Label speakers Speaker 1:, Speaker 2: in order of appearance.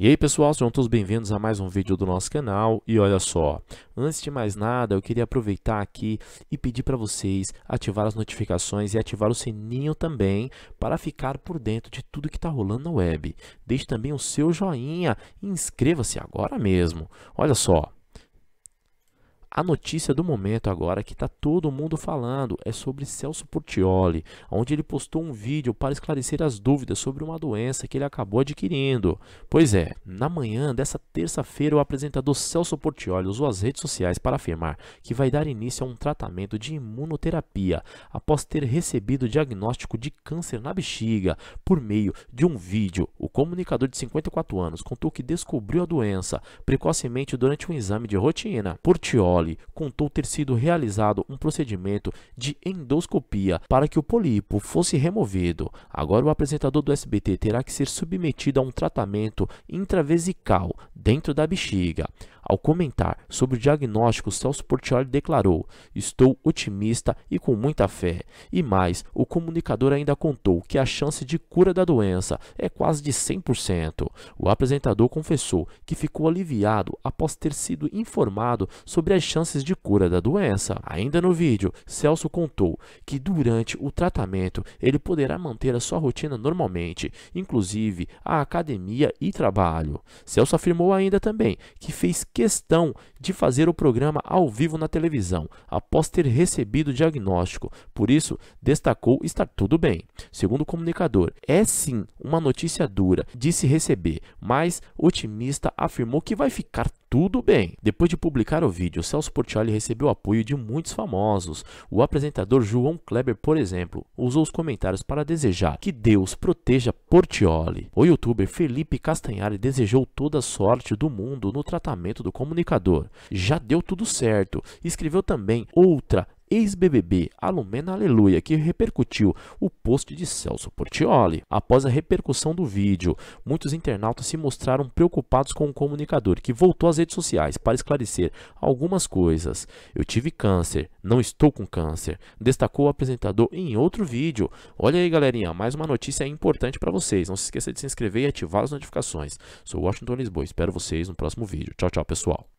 Speaker 1: E aí pessoal, sejam todos bem-vindos a mais um vídeo do nosso canal e olha só, antes de mais nada eu queria aproveitar aqui e pedir para vocês ativar as notificações e ativar o sininho também para ficar por dentro de tudo que está rolando na web. Deixe também o seu joinha e inscreva-se agora mesmo. Olha só, a notícia do momento agora que está todo mundo falando é sobre Celso Portioli, onde ele postou um vídeo para esclarecer as dúvidas sobre uma doença que ele acabou adquirindo. Pois é, na manhã dessa terça-feira o apresentador Celso Portioli usou as redes sociais para afirmar que vai dar início a um tratamento de imunoterapia após ter recebido o diagnóstico de câncer na bexiga por meio de um vídeo. O comunicador de 54 anos contou que descobriu a doença precocemente durante um exame de rotina. Portioli contou ter sido realizado um procedimento de endoscopia para que o pólipo fosse removido. Agora o apresentador do SBT terá que ser submetido a um tratamento intravesical dentro da bexiga. Ao comentar sobre o diagnóstico, Celso Portioli declarou: Estou otimista e com muita fé. E mais, o comunicador ainda contou que a chance de cura da doença é quase de 100%. O apresentador confessou que ficou aliviado após ter sido informado sobre as chances de cura da doença. Ainda no vídeo, Celso contou que durante o tratamento ele poderá manter a sua rotina normalmente, inclusive a academia e trabalho. Celso afirmou ainda também que fez questão de fazer o programa ao vivo na televisão, após ter recebido o diagnóstico. Por isso, destacou estar tudo bem. Segundo o comunicador, é sim uma notícia dura de se receber, mas otimista afirmou que vai ficar tudo bem. Depois de publicar o vídeo, Celso Portioli recebeu apoio de muitos famosos. O apresentador João Kleber, por exemplo, usou os comentários para desejar que Deus proteja Portioli. O youtuber Felipe Castanhari desejou toda a sorte do mundo no tratamento do comunicador. Já deu tudo certo. Escreveu também outra ex-BBB Alumena Aleluia, que repercutiu o post de Celso Portioli. Após a repercussão do vídeo, muitos internautas se mostraram preocupados com o comunicador, que voltou às redes sociais para esclarecer algumas coisas. Eu tive câncer, não estou com câncer, destacou o apresentador em outro vídeo. Olha aí, galerinha, mais uma notícia importante para vocês. Não se esqueça de se inscrever e ativar as notificações. Sou Washington Lisboa, espero vocês no próximo vídeo. Tchau, tchau, pessoal.